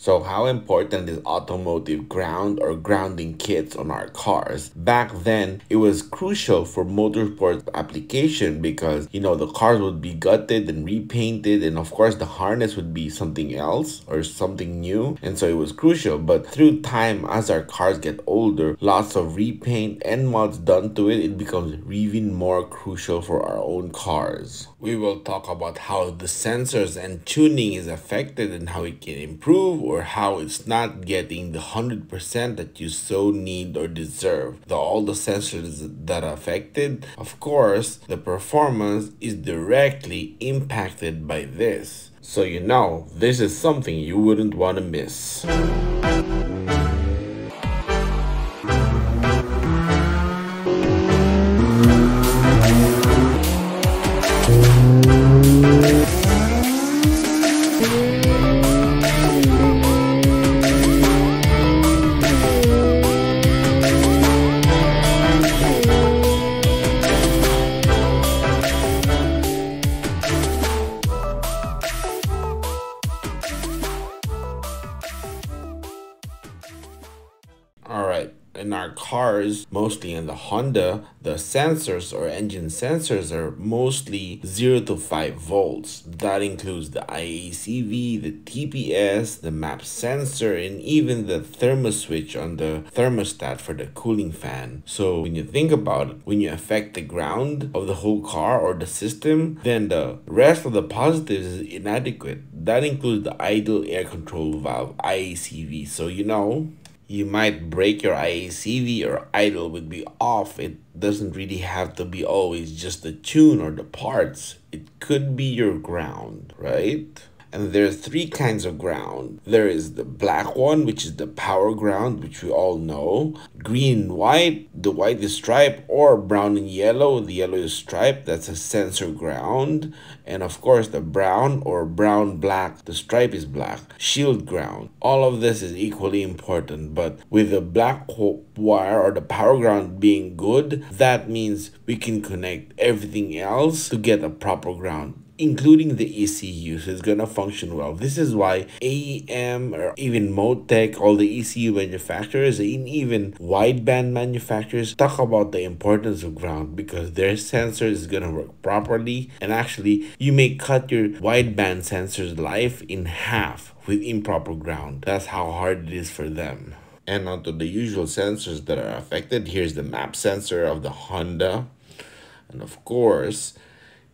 So how important is automotive ground or grounding kits on our cars? Back then, it was crucial for motorsport application because, you know, the cars would be gutted and repainted and of course the harness would be something else or something new. And so it was crucial. But through time, as our cars get older, lots of repaint and mods done to it, it becomes even more crucial for our own cars. We will talk about how the sensors and tuning is affected and how it can improve or how it's not getting the 100% that you so need or deserve. The, all the sensors that are affected, of course, the performance is directly impacted by this. So you know, this is something you wouldn't want to miss. In the Honda, the sensors or engine sensors are mostly 0 to 5 volts. That includes the IACV, the TPS, the map sensor, and even the thermo switch on the thermostat for the cooling fan. So when you think about it, when you affect the ground of the whole car or the system, then the rest of the positives is inadequate. That includes the idle air control valve, IACV. So you know, you might break your IACV or idle would be off. It doesn't really have to be always just the tune or the parts. It could be your ground, right? And there are three kinds of ground. There is the black one, which is the power ground, which we all know. Green and white, the white is stripe, or brown and yellow, the yellow is stripe, that's a sensor ground. And of course, the brown or brown black, the stripe is black, shield ground. All of this is equally important, but with the black wire or the power ground being good, that means we can connect everything else to get a proper ground including the ECU, so it's gonna function well. This is why AEM or even Motec, all the ECU manufacturers, and even wideband manufacturers talk about the importance of ground because their sensor is gonna work properly, and actually you may cut your wideband sensor's life in half with improper ground. That's how hard it is for them. And onto the usual sensors that are affected, here's the map sensor of the Honda. And of course,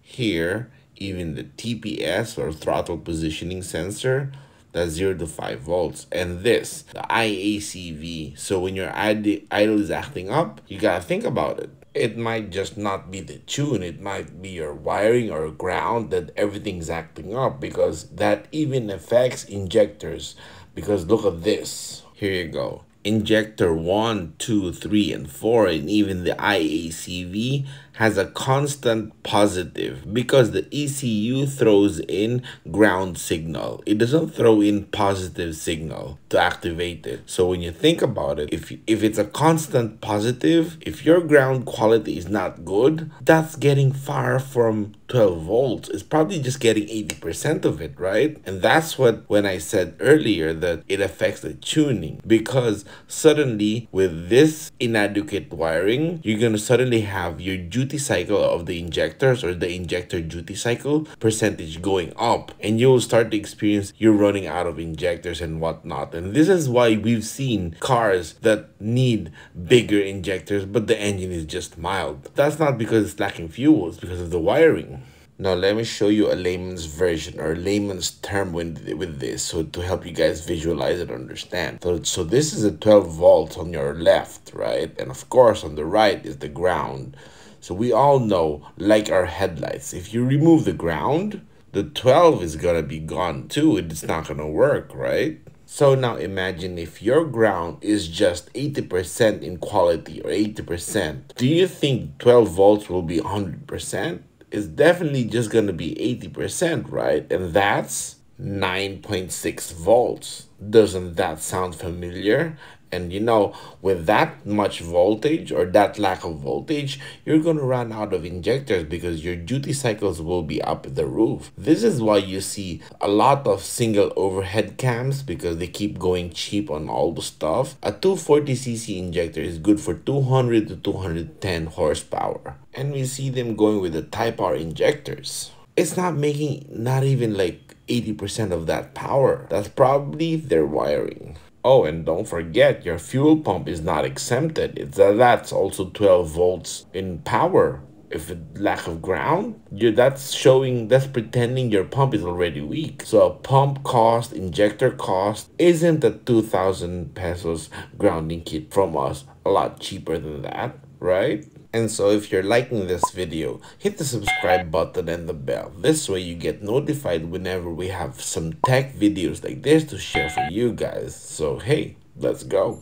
here even the TPS or throttle positioning sensor that's 0 to 5 volts. And this the IACV so when your idle is acting up you gotta think about it. It might just not be the tune. It might be your wiring or ground that everything's acting up because that even affects injectors. Because look at this. Here you go. Injector 1 2 3 and 4 and even the IACV has a constant positive because the ECU throws in ground signal. It doesn't throw in positive signal to activate it. So when you think about it, if, if it's a constant positive, if your ground quality is not good, that's getting far from 12 volts. It's probably just getting 80% of it, right? And that's what when I said earlier that it affects the tuning because suddenly with this inadequate wiring, you're going to suddenly have your duty cycle of the injectors or the injector duty cycle percentage going up and you'll start to experience you're running out of injectors and whatnot and this is why we've seen cars that need bigger injectors but the engine is just mild that's not because it's lacking fuel it's because of the wiring now let me show you a layman's version or layman's term with, this so to help you guys visualize and understand. So, so this is a 12 volt on your left, right? And of course on the right is the ground. So we all know, like our headlights, if you remove the ground, the 12 is to be gone too. It's not to work, right? So now imagine if your ground is just 80% in quality or 80%. Do you think 12 volts will be 100%? It's definitely just to be 80%, right? And that's 9.6 volts. Doesn't that sound familiar? And you know, with that much voltage or that lack of voltage, you're going to run out of injectors because your duty cycles will be up the roof. This is why you see a lot of single overhead cams because they keep going cheap on all the stuff. A 240cc injector is good for 200 to 210 horsepower. And we see them going with the Type R injectors. It's not making not even like 80% of that power. That's probably their wiring. Oh, and don't forget, your fuel pump is not exempted. It's uh, that's also 12 volts in power. If it lack of ground, you that's showing that's pretending your pump is already weak. So pump cost, injector cost isn't a 2000 pesos grounding kit from us a lot cheaper than that, right? And so if you're liking this video, hit the subscribe button and the bell. This way you get notified whenever we have some tech videos like this to share for you guys. So hey, let's go.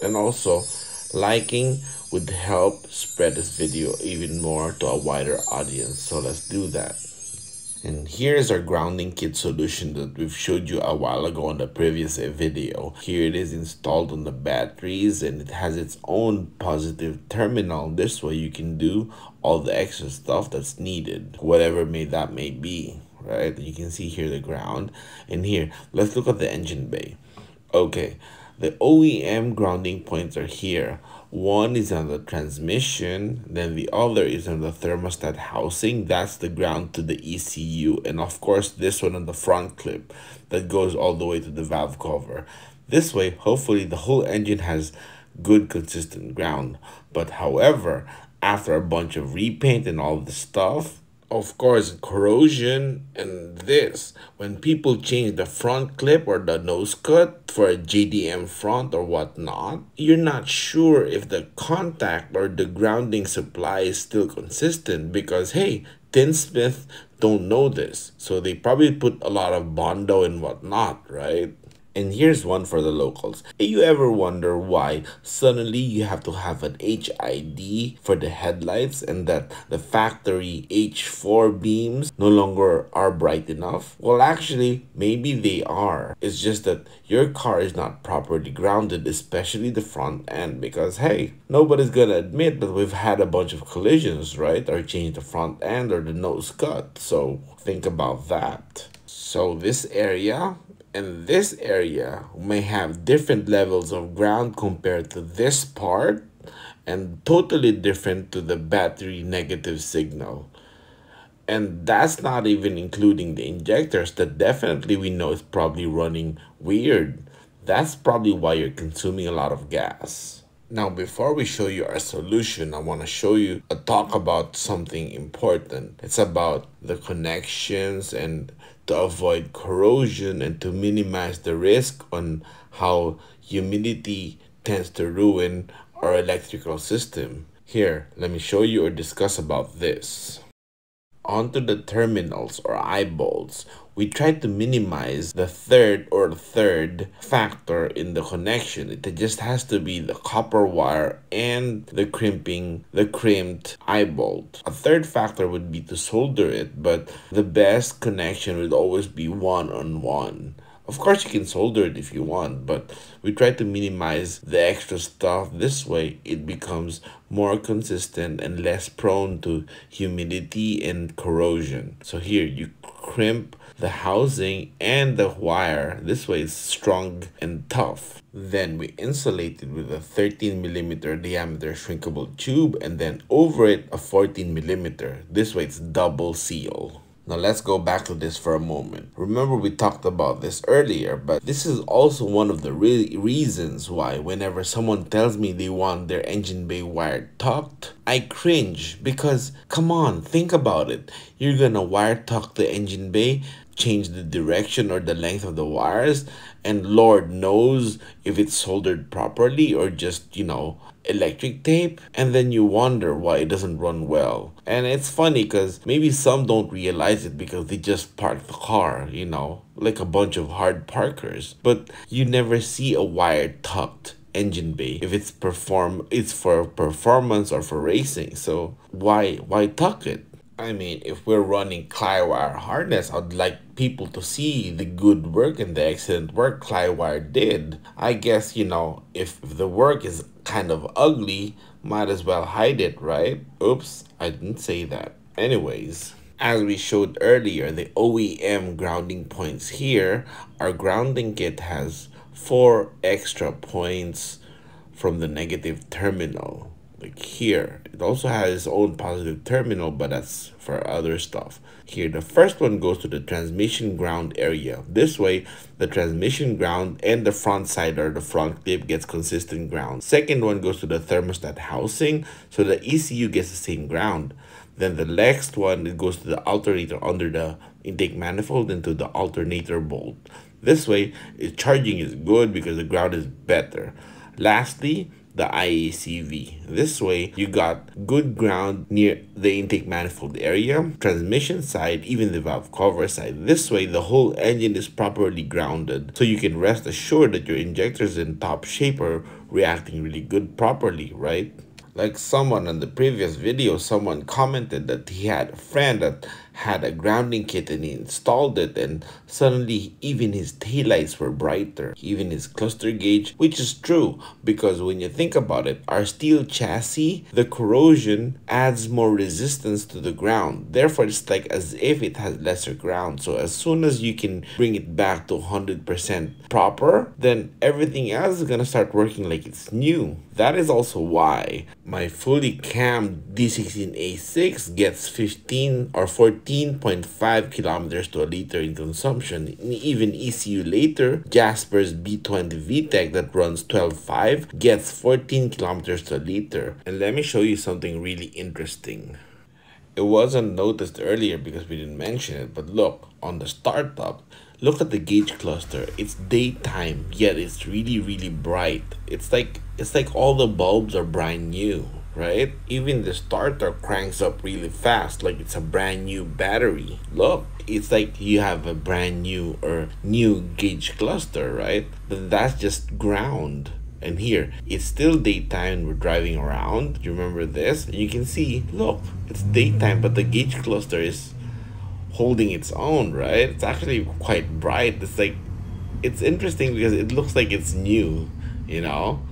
And also, liking would help spread this video even more to a wider audience. So let's do that. And here's our grounding kit solution that we've showed you a while ago on the previous uh, video. Here it is installed on the batteries and it has its own positive terminal. This way you can do all the extra stuff that's needed, whatever may that may be, right? You can see here the ground. And here, let's look at the engine bay. Okay, the OEM grounding points are here. One is on the transmission, then the other is on the thermostat housing. That's the ground to the ECU. And of course, this one on the front clip that goes all the way to the valve cover. This way, hopefully the whole engine has good consistent ground. But however, after a bunch of repaint and all the stuff, of course, corrosion and this. When people change the front clip or the nose cut for a JDM front or whatnot, you're not sure if the contact or the grounding supply is still consistent because, hey, Tinsmith don't know this. So they probably put a lot of Bondo and whatnot, right? And here's one for the locals. If you ever wonder why suddenly you have to have an HID for the headlights and that the factory H4 beams no longer are bright enough? Well, actually, maybe they are. It's just that your car is not properly grounded, especially the front end, because hey, nobody's gonna admit that we've had a bunch of collisions, right? Or changed the front end or the nose cut. So think about that. So this area and this area may have different levels of ground compared to this part and totally different to the battery negative signal. And that's not even including the injectors that definitely we know is probably running weird. That's probably why you're consuming a lot of gas. Now, before we show you our solution, I want to show you a talk about something important. It's about the connections and to avoid corrosion and to minimize the risk on how humidity tends to ruin our electrical system. Here, let me show you or discuss about this. Onto the terminals or eyebolts, we try to minimize the third or third factor in the connection. It just has to be the copper wire and the crimping, the crimped eye bolt. A third factor would be to solder it, but the best connection would always be one on one. Of course, you can solder it if you want, but we try to minimize the extra stuff. This way, it becomes more consistent and less prone to humidity and corrosion. So here, you crimp the housing and the wire. This way it's strong and tough. Then we insulate it with a 13 millimeter diameter shrinkable tube and then over it a 14 millimeter. This way it's double seal. Now let's go back to this for a moment. Remember we talked about this earlier, but this is also one of the re reasons why whenever someone tells me they want their engine bay wire tucked, I cringe because come on, think about it. You're gonna wire tuck the engine bay change the direction or the length of the wires and lord knows if it's soldered properly or just you know electric tape and then you wonder why it doesn't run well. And it's funny because maybe some don't realize it because they just park the car you know like a bunch of hard parkers. But you never see a wire tucked engine bay. If it's perform it's for performance or for racing. So why why tuck it? I mean, if we're running Rywire harness, I'd like people to see the good work and the excellent work Rywire did. I guess, you know, if the work is kind of ugly, might as well hide it, right? Oops, I didn't say that. Anyways, as we showed earlier, the OEM grounding points here, our grounding kit has four extra points from the negative terminal like here it also has its own positive terminal but that's for other stuff. Here the first one goes to the transmission ground area. This way the transmission ground and the front side or the front clip gets consistent ground. Second one goes to the thermostat housing so the ecu gets the same ground. Then the next one it goes to the alternator under the intake manifold into the alternator bolt. This way its charging is good because the ground is better. Lastly the IACV. This way, you got good ground near the intake manifold area, transmission side, even the valve cover side. This way, the whole engine is properly grounded, so you can rest assured that your injectors in top shape or reacting really good properly, right? Like someone in the previous video, someone commented that he had a friend that had a grounding kit and he installed it and suddenly even his taillights were brighter, even his cluster gauge, which is true because when you think about it, our steel chassis, the corrosion adds more resistance to the ground. Therefore, it's like as if it has lesser ground. So as soon as you can bring it back to 100% proper, then everything else is gonna start working like it's new. That is also why my fully cammed D16A6 gets 15 or 14 15.5 kilometers to a liter in consumption. Even ECU later, Jasper's B20 VTEC that runs 12.5 gets 14 kilometers to a liter. And let me show you something really interesting. It wasn't noticed earlier because we didn't mention it, but look, on the startup, look at the gauge cluster. It's daytime, yet it's really, really bright. It's like it's like all the bulbs are brand new right? Even the starter cranks up really fast, like it's a brand new battery. Look, it's like you have a brand new or new gauge cluster, right? But that's just ground. And here, it's still daytime we're driving around. You remember this? You can see, look, it's daytime, but the gauge cluster is holding its own, right? It's actually quite bright. It's like, it's interesting because it looks like it's new, you know?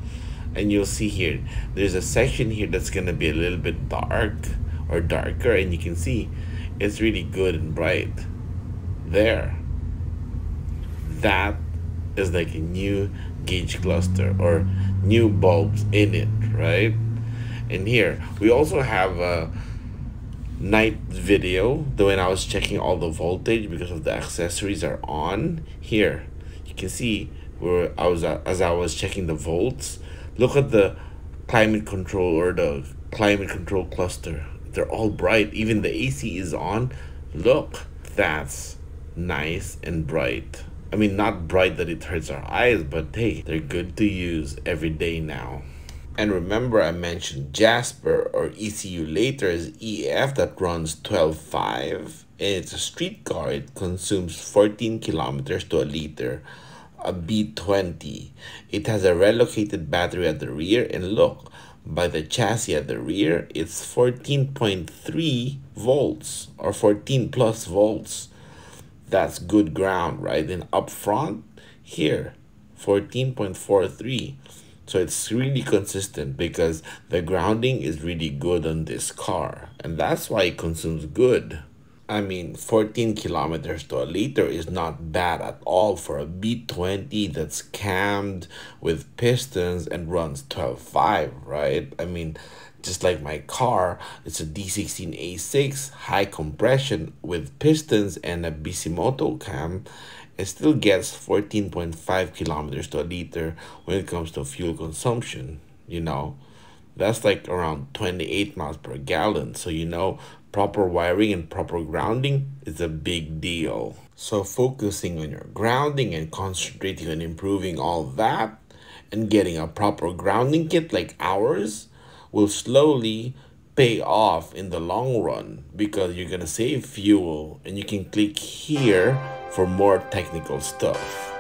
And you'll see here there's a section here that's gonna be a little bit dark or darker and you can see it's really good and bright. There. That is like a new gauge cluster or new bulbs in it right? And here we also have a night video the when I was checking all the voltage because of the accessories are on. Here you can see where I was as I was checking the volts Look at the climate control or the climate control cluster. They're all bright. Even the AC is on. Look, that's nice and bright. I mean, not bright that it hurts our eyes, but hey, they're good to use every day now. And remember I mentioned Jasper or ECU later is EF that runs 12.5 and it's a street car. It consumes 14 kilometers to a liter a B20. It has a relocated battery at the rear and look, by the chassis at the rear, it's 14.3 volts or 14 plus volts. That's good ground, right? And up front, here, 14.43. So it's really consistent because the grounding is really good on this car. And that's why it consumes good. I mean, 14 kilometers to a liter is not bad at all for a B20 that's cammed with pistons and runs 12.5, right? I mean, just like my car, it's a D16A6 high compression with pistons and a Bisimoto cam. It still gets 14.5 kilometers to a liter when it comes to fuel consumption, you know? That's like around 28 miles per gallon. So, you know, proper wiring and proper grounding is a big deal. So focusing on your grounding and concentrating on improving all that and getting a proper grounding kit like ours will slowly pay off in the long run because you're going to save fuel and you can click here for more technical stuff.